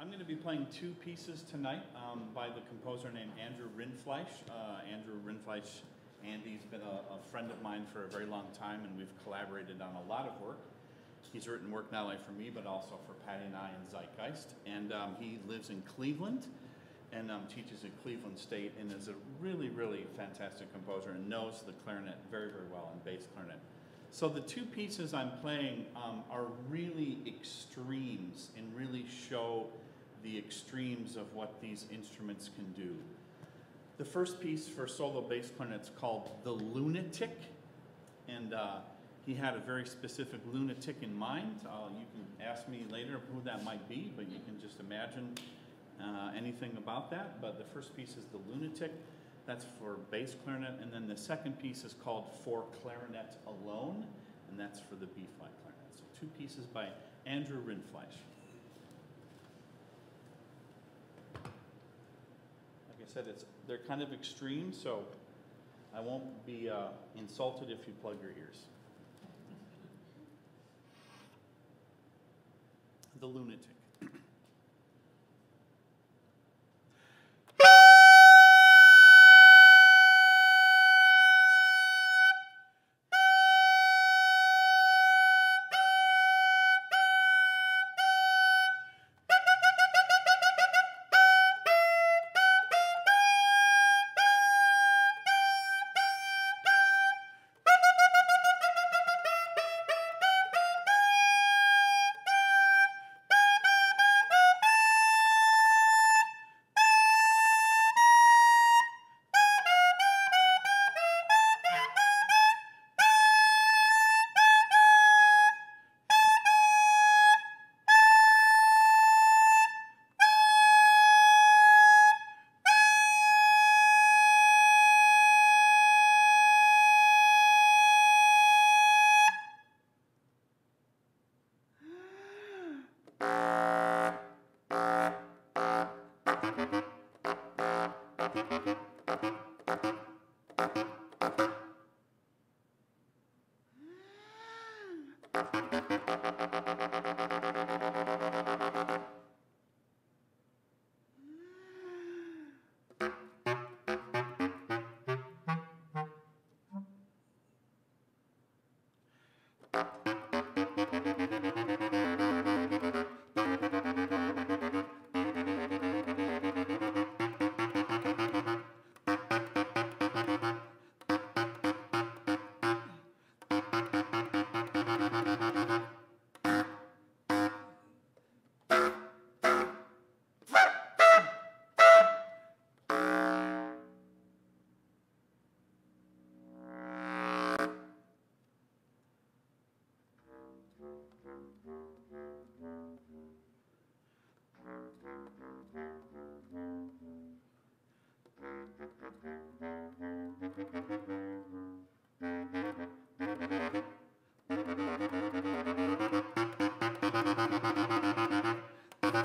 I'm going to be playing two pieces tonight um, by the composer named Andrew Rindfleisch. Uh, Andrew Rindfleisch, Andy's been a, a, friend of mine for a very long time, and we've collaborated on a lot of work. He's written work not only for me, but also for Patty and I and Zeitgeist. And um, he lives in Cleveland and um, teaches at Cleveland State and is a really, really fantastic composer and knows the clarinet very, very well and bass clarinet. So the two pieces I'm playing um, are really extremes and really show the extremes of what these instruments can do. The first piece for solo bass clarinet is called The Lunatic, and uh, he had a very specific lunatic in mind. Uh, you can ask me later who that might be, but you can just imagine uh, anything about that. But the first piece is The Lunatic. That's for bass clarinet. And then the second piece is called For Clarinet Alone, and that's for the B flat clarinet. So two pieces by Andrew Rindfleisch. Like I said, it's they're kind of extreme, so I won't be uh, insulted if you plug your ears. The lunatic.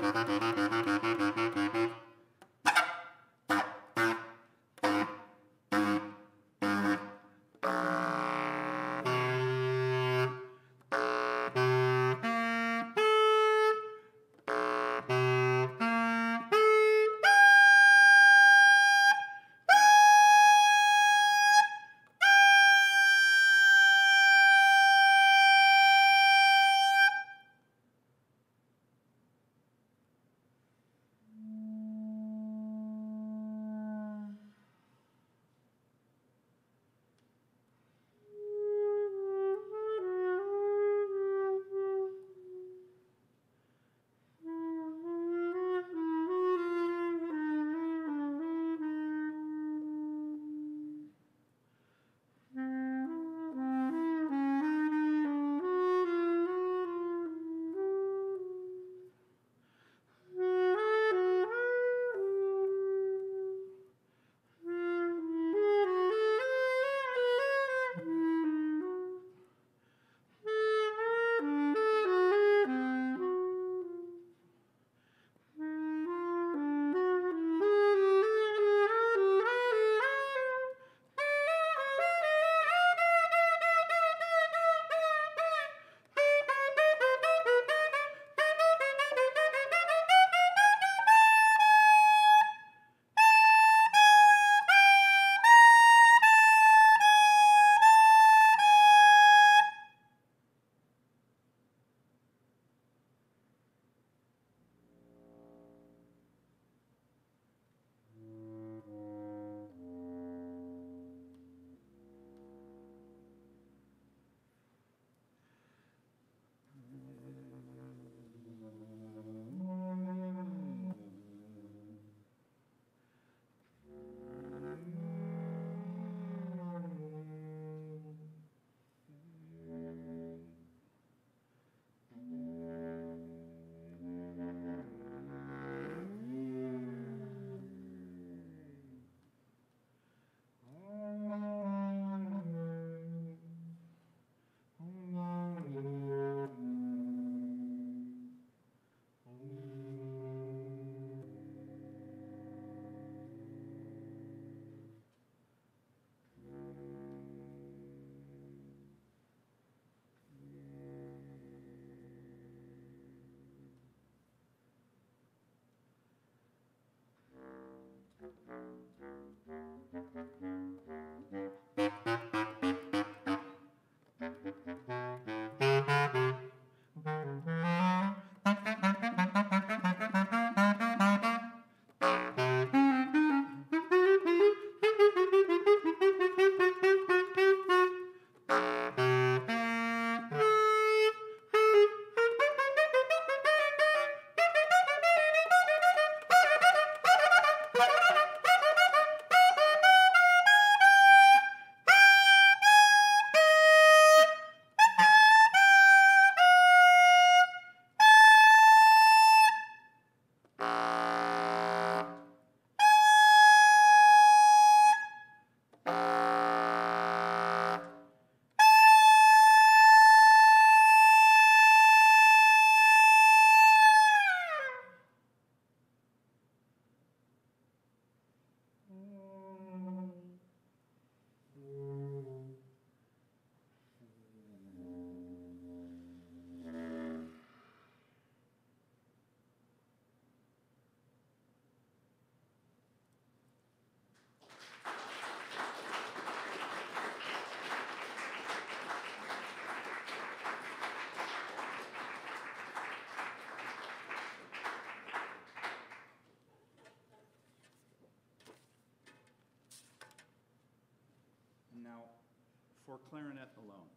なるほど。For clarinet alone.